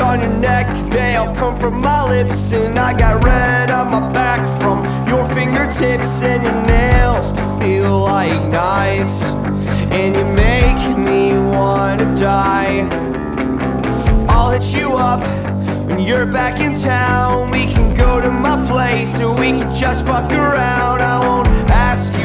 on your neck. They all come from my lips And I got red on my back From your fingertips. And your nails Feel like knives And you make me wanna die. I'll hit you up when you're back in town. We can go to my place And we can just fuck around. I won't ask you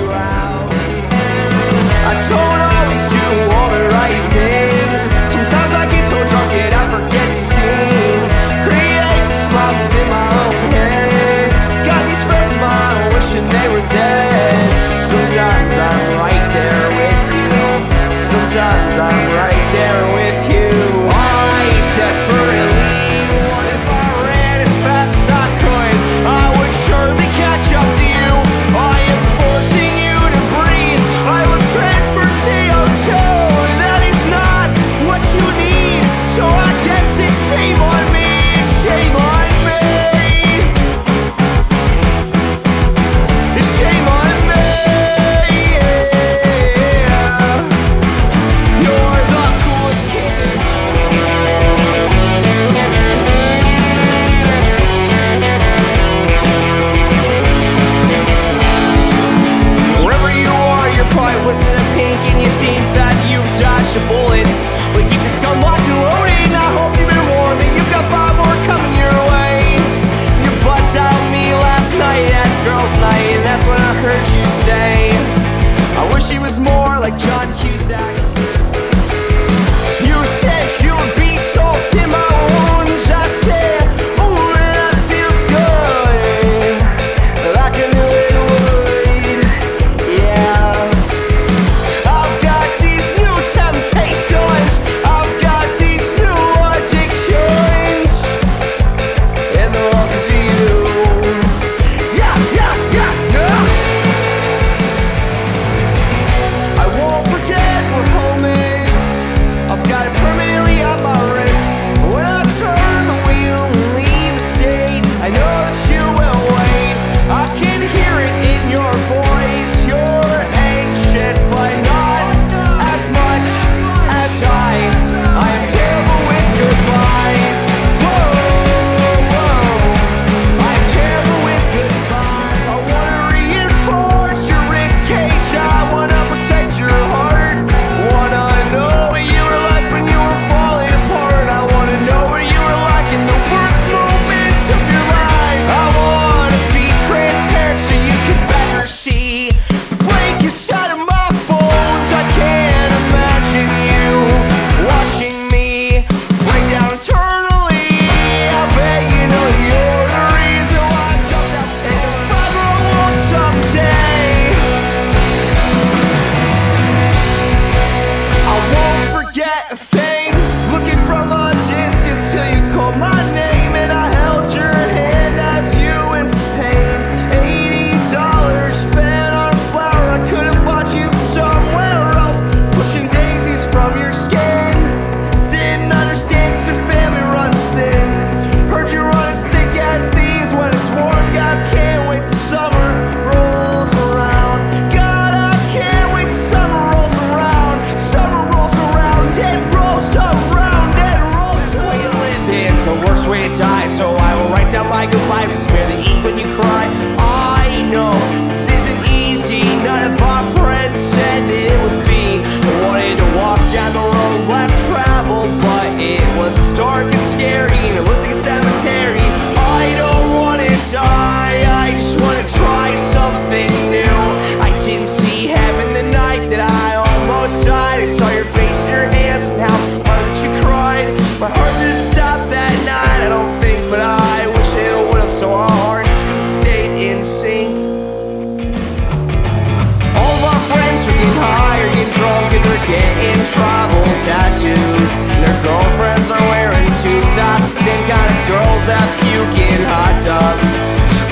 smells of puking hot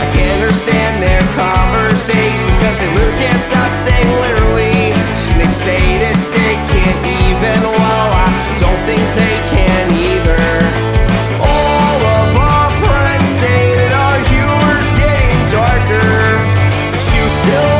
I can't understand their conversations Cause they really can't stop saying literally and They say that they can't even Well, I don't think they can either. All of our friends say that our humor's getting darker But you still